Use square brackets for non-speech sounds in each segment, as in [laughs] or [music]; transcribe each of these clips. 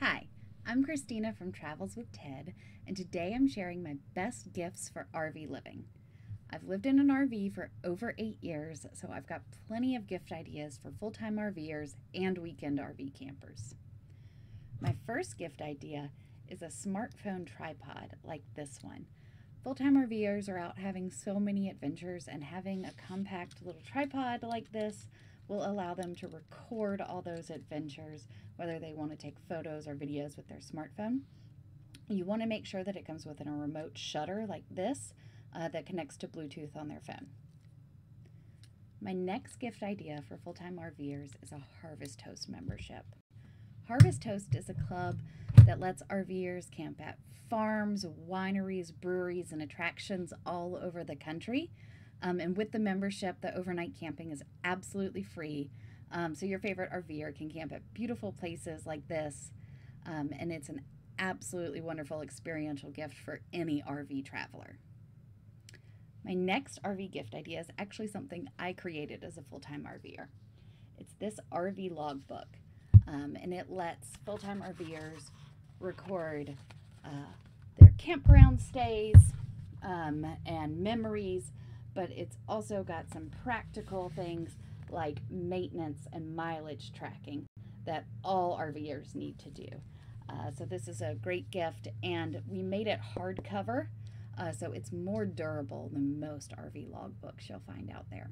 Hi, I'm Christina from Travels with Ted, and today I'm sharing my best gifts for RV living. I've lived in an RV for over eight years, so I've got plenty of gift ideas for full time RVers and weekend RV campers. My first gift idea is a smartphone tripod like this one. Full time RVers are out having so many adventures, and having a compact little tripod like this will allow them to record all those adventures, whether they want to take photos or videos with their smartphone. You want to make sure that it comes with a remote shutter like this uh, that connects to Bluetooth on their phone. My next gift idea for full time RVers is a Harvest Host membership. Harvest Host is a club that lets RVers camp at farms, wineries, breweries, and attractions all over the country. Um, and with the membership, the overnight camping is absolutely free. Um, so your favorite RVer can camp at beautiful places like this. Um, and it's an absolutely wonderful experiential gift for any RV traveler. My next RV gift idea is actually something I created as a full time RVer. It's this RV logbook, um, and it lets full time RVers record uh, their campground stays um, and memories but it's also got some practical things like maintenance and mileage tracking that all RVers need to do. Uh, so this is a great gift, and we made it hardcover, uh, so it's more durable than most RV logbooks you'll find out there.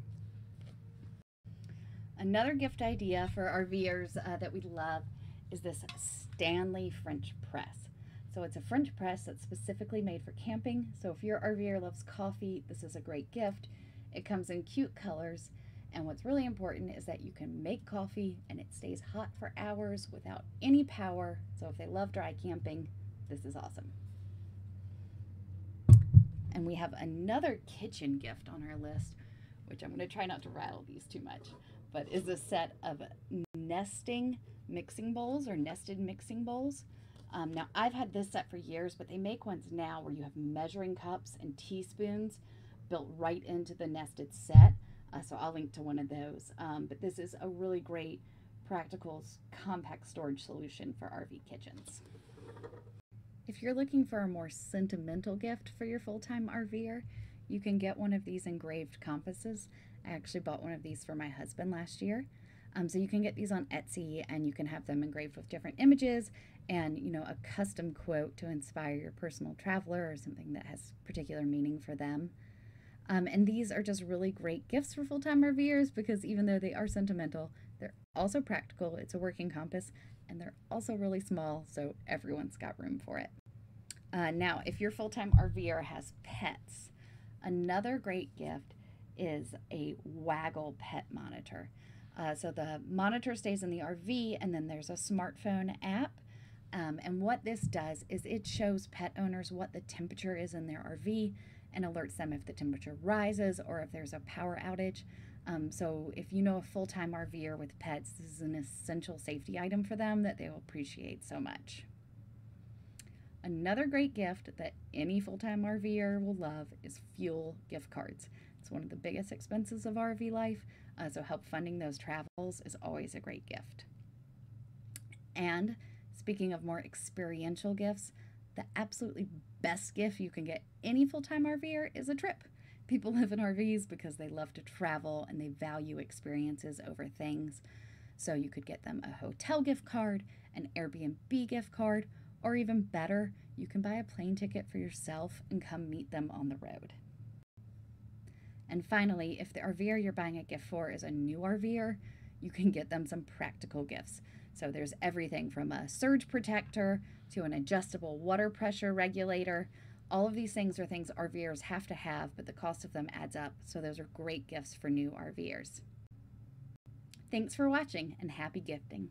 Another gift idea for RVers uh, that we love is this Stanley French press. So it's a French press that's specifically made for camping. So if your RVer loves coffee, this is a great gift. It comes in cute colors. And what's really important is that you can make coffee and it stays hot for hours without any power. So if they love dry camping, this is awesome. And we have another kitchen gift on our list, which I'm going to try not to rattle these too much, but is a set of nesting mixing bowls or nested mixing bowls. Um, now, I've had this set for years, but they make ones now where you have measuring cups and teaspoons built right into the nested set. Uh, so I'll link to one of those. Um, but this is a really great, practical, compact storage solution for RV kitchens. If you're looking for a more sentimental gift for your full time RVer, you can get one of these engraved compasses. I actually bought one of these for my husband last year. Um, so you can get these on Etsy and you can have them engraved with different images and you know a custom quote to inspire your personal traveler or something that has particular meaning for them. Um, and these are just really great gifts for full-time RVers because even though they are sentimental, they're also practical. It's a working compass, and they're also really small, so everyone's got room for it. Uh, now, if your full-time RVer has pets, another great gift is a Waggle pet monitor. Uh, so the monitor stays in the RV, and then there's a smartphone app. Um, and what this does is it shows pet owners what the temperature is in their RV and alerts them if the temperature rises or if there's a power outage. Um, so if you know a full time RVer with pets, this is an essential safety item for them that they will appreciate so much. Another great gift that any full time RVer will love is fuel gift cards. One of the biggest expenses of RV life, uh, so help funding those travels is always a great gift. And speaking of more experiential gifts, the absolutely best gift you can get any full time RVer is a trip. People [laughs] live in RVs because they love to travel and they value experiences over things. So you could get them a hotel gift card, an Airbnb gift card, or even better, you can buy a plane ticket for yourself and come meet them on the road. And finally, if the RVer you're buying a gift for is a new RVer, you can get them some practical gifts. So there's everything from a surge protector to an adjustable water pressure regulator. All of these things are things RVers have to have, but the cost of them adds up. So those are great gifts for new RVers. Thanks for watching and happy gifting.